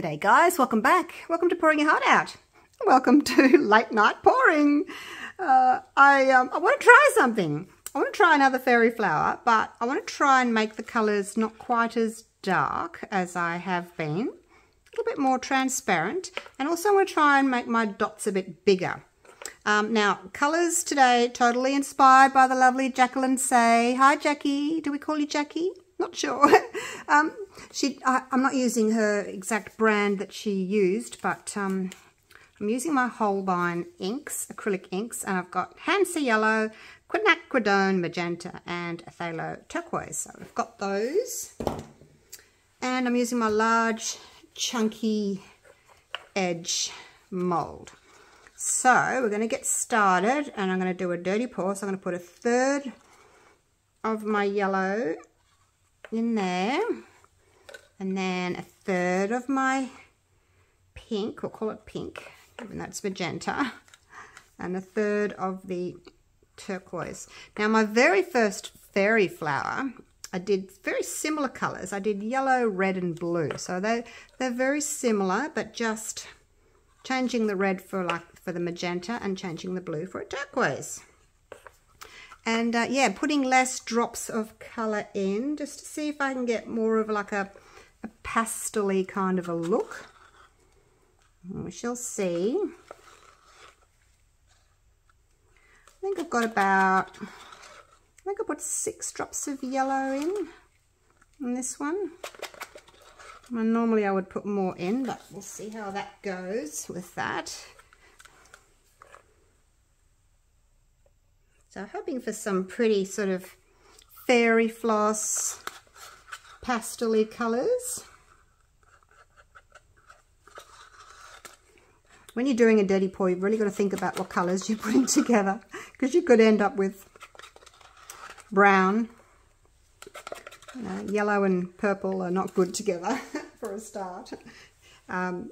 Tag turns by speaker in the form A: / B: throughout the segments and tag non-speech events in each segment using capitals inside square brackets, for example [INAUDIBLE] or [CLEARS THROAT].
A: G'day guys, welcome back. Welcome to Pouring Your Heart Out. Welcome to [LAUGHS] Late Night Pouring. Uh, I, um, I want to try something. I want to try another fairy flower, but I want to try and make the colours not quite as dark as I have been. A little bit more transparent. And also I want to try and make my dots a bit bigger. Um, now, colours today, totally inspired by the lovely Jacqueline Say. Hi, Jackie. Do we call you Jackie? Not sure. [LAUGHS] um, she, I, am not using her exact brand that she used, but um, I'm using my Holbein inks, acrylic inks, and I've got Hansa Yellow, Quinacridone Magenta, and Phthalo Turquoise. So I've got those. And I'm using my large, chunky edge mould. So we're going to get started, and I'm going to do a dirty pour. So I'm going to put a third of my yellow in there and then a third of my pink, we'll call it pink, even though it's magenta, and a third of the turquoise. Now my very first fairy flower, I did very similar colours. I did yellow, red and blue. So they, they're very similar, but just changing the red for like for the magenta and changing the blue for a turquoise. And uh, yeah, putting less drops of colour in just to see if I can get more of like a, a pastel kind of a look. We shall see. I think I've got about, I think I put six drops of yellow in, in this one. And normally I would put more in, but we'll see how that goes with that. So hoping for some pretty sort of fairy floss pastel colours. When you're doing a dirty pour, you've really got to think about what colours you're putting [LAUGHS] together because you could end up with brown. yellow and purple are not good together [LAUGHS] for a start. Um,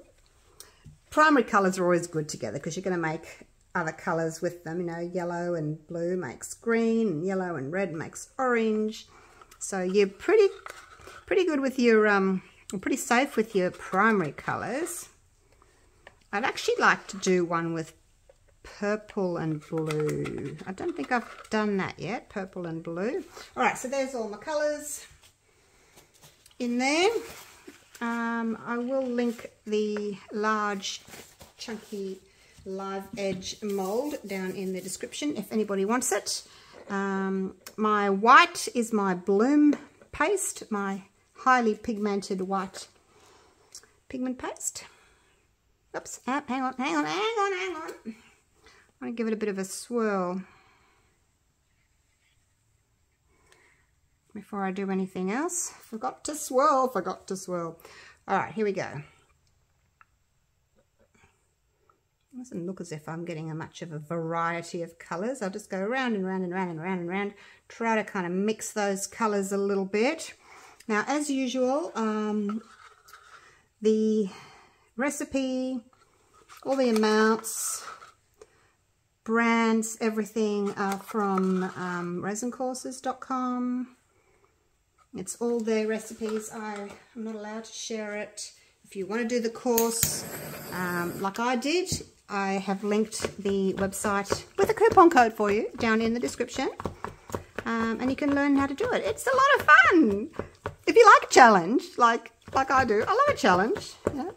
A: primary colours are always good together because you're going to make other colours with them. You know, yellow and blue makes green, and yellow and red makes orange. So you're pretty, pretty good with your, um, pretty safe with your primary colours. I'd actually like to do one with purple and blue. I don't think I've done that yet, purple and blue. All right, so there's all my colours in there. Um, I will link the large chunky live edge mold down in the description if anybody wants it. Um, my white is my bloom paste, my highly pigmented white pigment paste. Oops, oh, hang on, hang on, hang on, hang on. I want to give it a bit of a swirl before I do anything else. Forgot to swirl, forgot to swirl. All right, here we go. doesn't look as if I'm getting a much of a variety of colours. I'll just go around and round and round and round and round, try to kind of mix those colours a little bit. Now, as usual, um, the recipe, all the amounts, brands, everything uh, from um, resincourses.com. It's all their recipes. I, I'm not allowed to share it. If you want to do the course um, like I did, I have linked the website with a coupon code for you down in the description. Um, and you can learn how to do it. It's a lot of fun. If you like a challenge, like like I do, I love a challenge.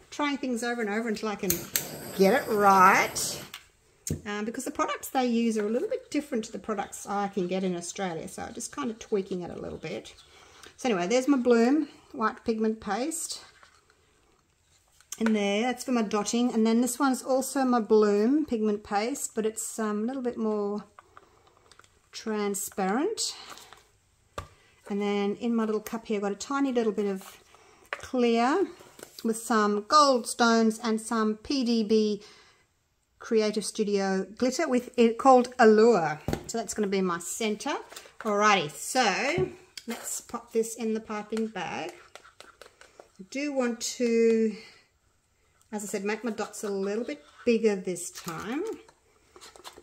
A: Trying things over and over until I can get it right. Um, because the products they use are a little bit different to the products I can get in Australia. So I'm just kind of tweaking it a little bit. So anyway, there's my Bloom white pigment paste in there. That's for my dotting. And then this one's also my Bloom pigment paste, but it's um, a little bit more transparent. And then in my little cup here, I've got a tiny little bit of clear with some gold stones and some PDB Creative Studio glitter with it called Allure. So that's going to be my center. Alrighty, so let's pop this in the piping bag. I do want to as I said, make my dots a little bit bigger this time.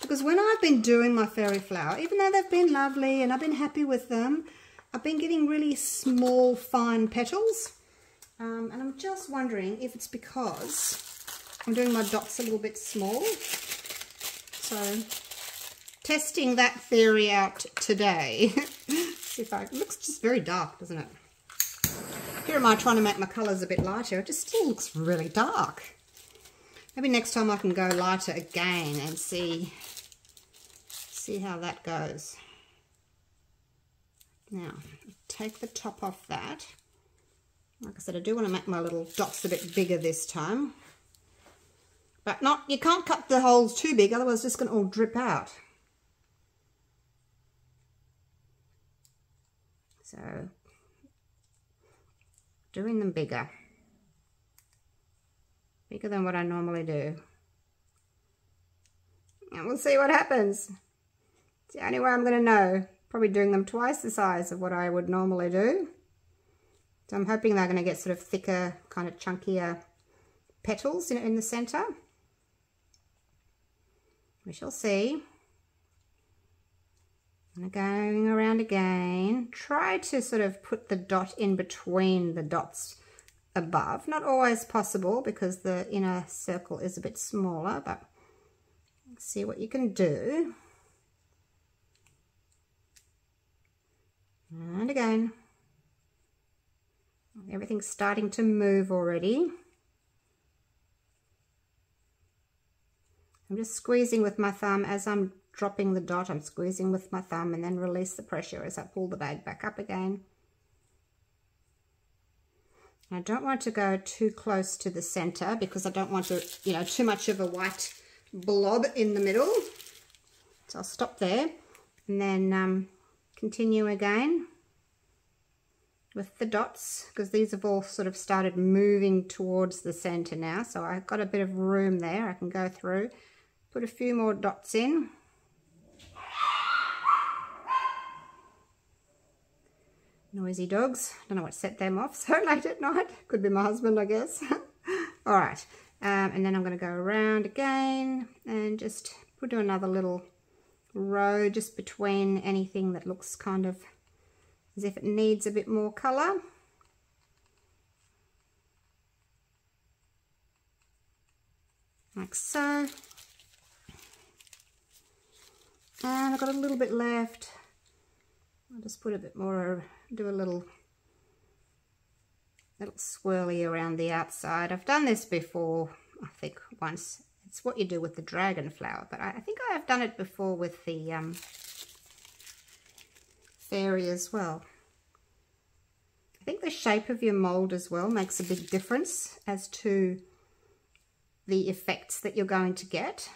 A: Because when I've been doing my fairy flower, even though they've been lovely and I've been happy with them, I've been getting really small, fine petals. Um, and I'm just wondering if it's because I'm doing my dots a little bit small. So testing that theory out today. [LAUGHS] See if I, it looks just very dark, doesn't it? Here am I trying to make my colours a bit lighter. It just still looks really dark. Maybe next time I can go lighter again and see, see how that goes. Now, take the top off that. Like I said, I do want to make my little dots a bit bigger this time. But not, you can't cut the holes too big, otherwise it's just going to all drip out. So, doing them bigger. Bigger than what I normally do. And we'll see what happens. It's the only way I'm going to know. Probably doing them twice the size of what I would normally do. So I'm hoping they're going to get sort of thicker, kind of chunkier petals in, in the centre. We shall see. And going around again. Try to sort of put the dot in between the dots above. Not always possible because the inner circle is a bit smaller, but see what you can do. And again. Everything's starting to move already. I'm just squeezing with my thumb as I'm dropping the dot. I'm squeezing with my thumb and then release the pressure as I pull the bag back up again. I don't want to go too close to the center because I don't want to, you know, too much of a white blob in the middle. So I'll stop there and then um, continue again with the dots because these have all sort of started moving towards the center now. So I've got a bit of room there I can go through. Put a few more dots in. Noisy dogs. Don't know what set them off [LAUGHS] so late at night. Could be my husband, I guess. [LAUGHS] All right. Um, and then I'm going to go around again and just put another little row just between anything that looks kind of as if it needs a bit more colour. Like so. And I've got a little bit left. I'll just put a bit more, do a little, little swirly around the outside. I've done this before, I think once. It's what you do with the dragon flower, but I, I think I have done it before with the um, fairy as well. I think the shape of your mould as well makes a big difference as to the effects that you're going to get.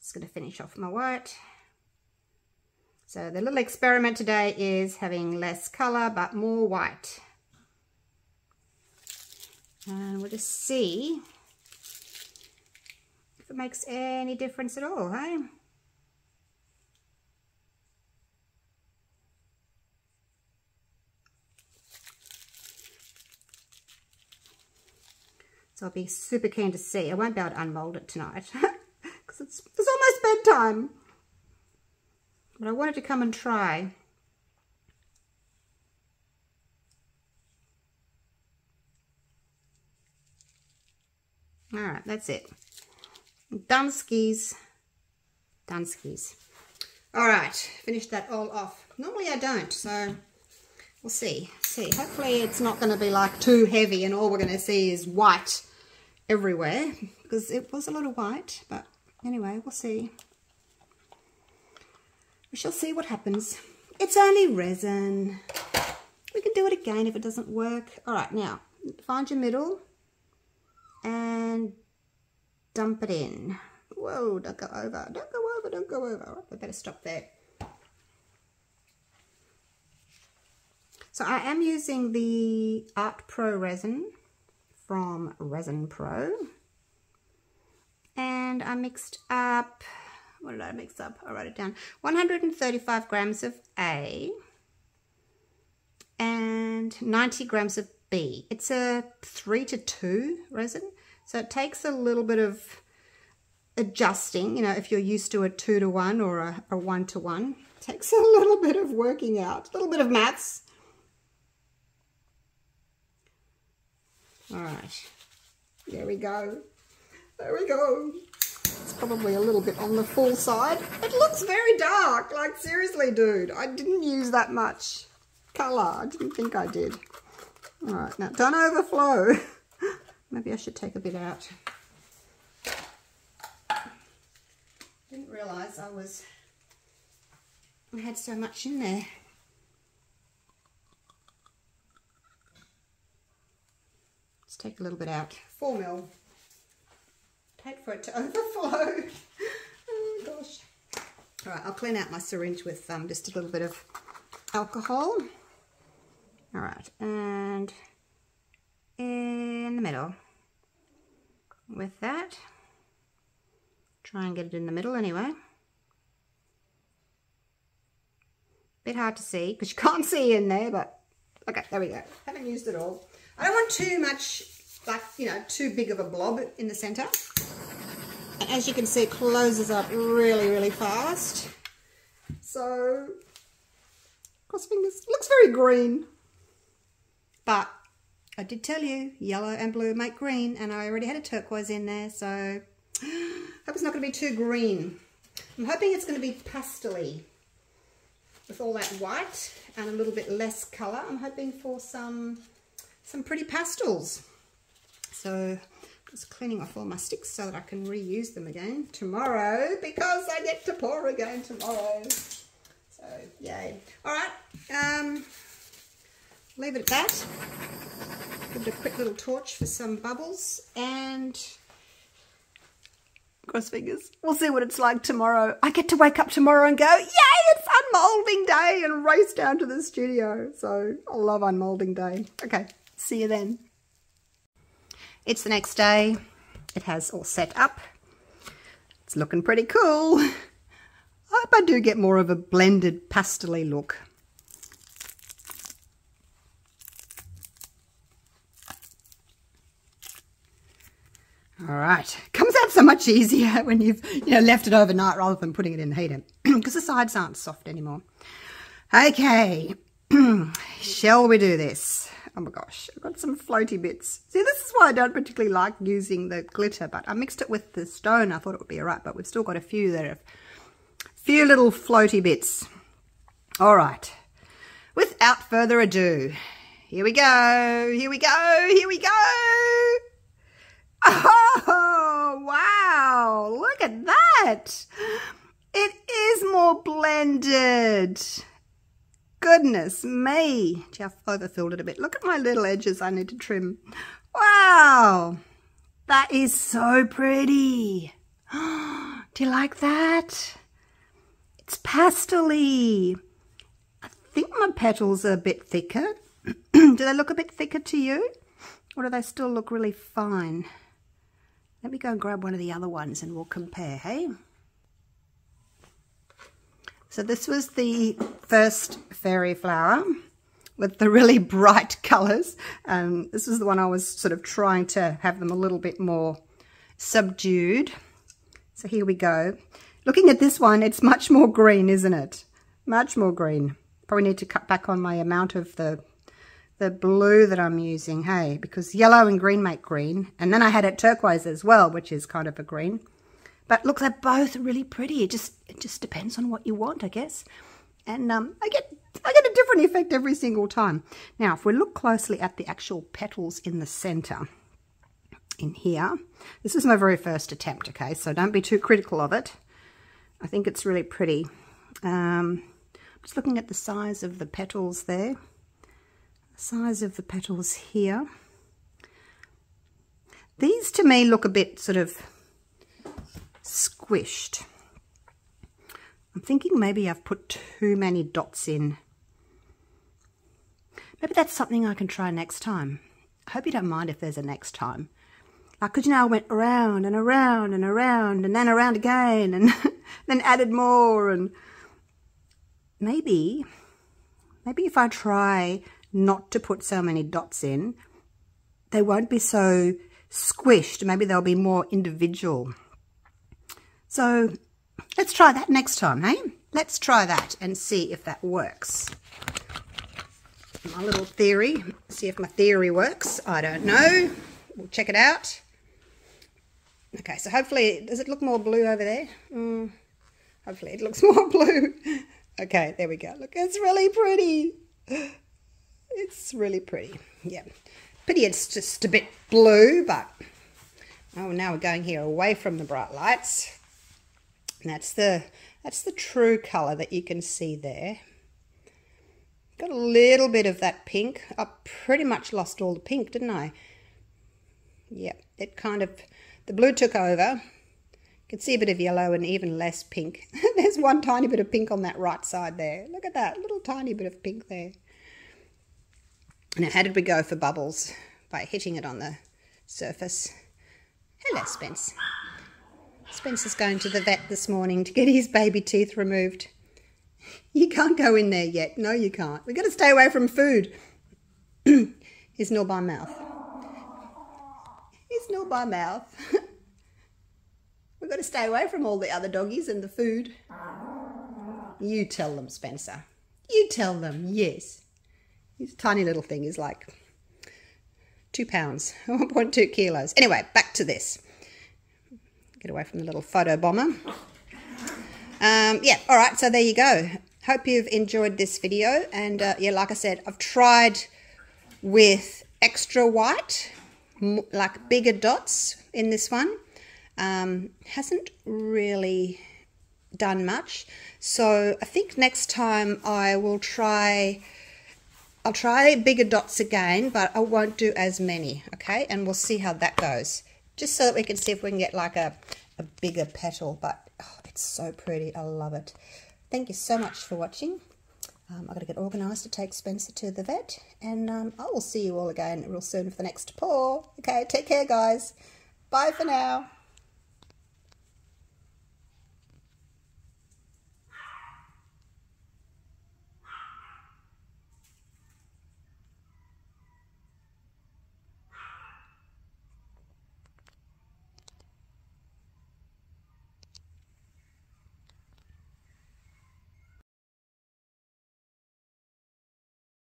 A: Just going to finish off my white. So the little experiment today is having less colour but more white. And we'll just see it makes any difference at all, hey? So I'll be super keen to see. I won't be able to unmold it tonight. [LAUGHS] because it's, it's almost bedtime. But I wanted to come and try. All right, that's it. Dunskies. Dunskies. All right, finish that all off. Normally I don't, so we'll see. See, hopefully it's not going to be like too heavy and all we're going to see is white everywhere because it was a little white, but Anyway, we'll see. We shall see what happens. It's only resin. We can do it again if it doesn't work. All right, now, find your middle and dump it in. Whoa, don't go over. Don't go over, don't go over. We better stop there. So I am using the Art Pro resin from Resin Pro and I mixed up, what did I mix up? I'll write it down. 135 grams of A and 90 grams of B. It's a 3 to 2 resin, so it takes a little bit of adjusting, you know, if you're used to a 2 to 1 or a, a 1 to 1. Takes [LAUGHS] a little bit of working out, a little bit of maths. All right, there we go. There we go. It's probably a little bit on the full side. It looks very dark, like seriously, dude. I didn't use that much colour. I didn't think I did. All right, now don't overflow. [LAUGHS] Maybe I should take a bit out. Didn't realise I was, I had so much in there. Let's take a little bit out. Four mil. Hate for it to [LAUGHS] overflow. oh gosh. All right, I'll clean out my syringe with um, just a little bit of alcohol. All right, and in the middle with that. Try and get it in the middle anyway. Bit hard to see because you [LAUGHS] can't see in there, but okay, there we go. Haven't used it all. I don't want too much, like, you know, too big of a blob in the center. And as you can see, it closes up really, really fast. So, cross fingers, looks very green. But I did tell you, yellow and blue make green, and I already had a turquoise in there, so I hope it's not going to be too green. I'm hoping it's going to be pastely with all that white and a little bit less colour. I'm hoping for some some pretty pastels. So just cleaning off all my sticks so that I can reuse them again tomorrow because I get to pour again tomorrow. So yay. All right. Um, leave it at that. Give it a quick little torch for some bubbles and cross fingers. We'll see what it's like tomorrow. I get to wake up tomorrow and go, yay, it's unmolding day and race down to the studio. So I love unmolding day. Okay, see you then. It's the next day. It has all set up. It's looking pretty cool. [LAUGHS] I hope I do get more of a blended pastely look. All right, comes out so much easier [LAUGHS] when you've you know left it overnight rather than putting it in the heater [CLEARS THROAT] because the sides aren't soft anymore. Okay, [CLEARS THROAT] shall we do this? Oh my gosh, I've got some floaty bits. See, this is why I don't particularly like using the glitter, but I mixed it with the stone. I thought it would be all right, but we've still got a few that have few little floaty bits. All right, without further ado, here we go, here we go, here we go. Oh, wow. Look at that. It is more blended. Goodness me. Gee, I've overfilled it a bit. Look at my little edges I need to trim. Wow. That is so pretty. [GASPS] Do you like that? It's pastely. I think my petals are a bit thicker. [CLEARS THROAT] do they look a bit thicker to you? Or do they still look really fine? Let me go and grab one of the other ones and we'll compare, hey? So this was the first fairy flower with the really [LAUGHS] bright colours. Um, this is the one I was sort of trying to have them a little bit more subdued. So here we go. Looking at this one, it's much more green, isn't it? Much more green. Probably need to cut back on my amount of the the blue that I'm using, hey, because yellow and green make green. And then I had it turquoise as well, which is kind of a green. But look, they're both really pretty. It just it just depends on what you want, I guess. And um, I get I get a different effect every single time. Now, if we look closely at the actual petals in the center, in here, this is my very first attempt, okay? So don't be too critical of it. I think it's really pretty. Um, just looking at the size of the petals there size of the petals here. These to me look a bit sort of squished. I'm thinking maybe I've put too many dots in. Maybe that's something I can try next time. I hope you don't mind if there's a next time. Like, because you know, I went around and around and around and then around again and [LAUGHS] then added more and maybe, maybe if I try not to put so many dots in, they won't be so squished. Maybe they'll be more individual. So let's try that next time, hey? let's try that and see if that works. My little theory, see if my theory works. I don't know. We'll check it out. Okay, so hopefully, does it look more blue over there? Mm, hopefully it looks [LAUGHS] more blue. Okay, there we go. Look, it's really pretty. It's really pretty. Yeah. Pity it's just a bit blue, but oh, now we're going here away from the bright lights. And that's the that's the true colour that you can see there. Got a little bit of that pink. I pretty much lost all the pink, didn't I? Yeah, it kind of, the blue took over. You can see a bit of yellow and even less pink. [LAUGHS] There's one tiny bit of pink on that right side there. Look at that, little tiny bit of pink there. Now, how did we go for bubbles? By hitting it on the surface. Hello, Spence. Spence is going to the vet this morning to get his baby teeth removed. You can't go in there yet. No, you can't. We've got to stay away from food. [CLEARS THROAT] He's nor by mouth. He's nor by mouth. [LAUGHS] We've got to stay away from all the other doggies and the food. You tell them, Spencer. You tell them, yes. This tiny little thing is like two pounds, [LAUGHS] 1.2 kilos. Anyway, back to this. Get away from the little photo bomber. Um, yeah, all right, so there you go. Hope you've enjoyed this video. And uh, yeah, like I said, I've tried with extra white, like bigger dots in this one. Um, hasn't really done much. So I think next time I will try I'll try bigger dots again, but I won't do as many, okay? And we'll see how that goes. Just so that we can see if we can get like a, a bigger petal, but oh, it's so pretty. I love it. Thank you so much for watching. Um, I've got to get organised to take Spencer to the vet, and um, I will see you all again real soon for the next pour. Okay, take care, guys. Bye for now.